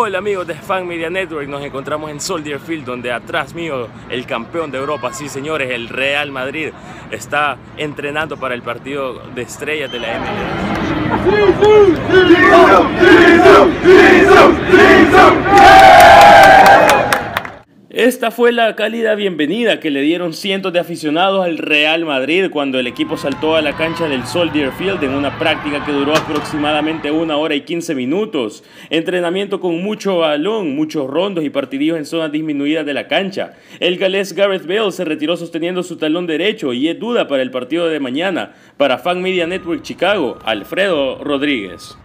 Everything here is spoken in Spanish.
Hola amigos de Fan Media Network, nos encontramos en Soldier Field donde atrás mío el campeón de Europa, sí señores, el Real Madrid está entrenando para el partido de estrellas de la MLS. Esta fue la cálida bienvenida que le dieron cientos de aficionados al Real Madrid cuando el equipo saltó a la cancha del Soldier Field en una práctica que duró aproximadamente una hora y 15 minutos. Entrenamiento con mucho balón, muchos rondos y partidillos en zonas disminuidas de la cancha. El galés Gareth Bale se retiró sosteniendo su talón derecho y es duda para el partido de mañana. Para Fan Media Network Chicago, Alfredo Rodríguez.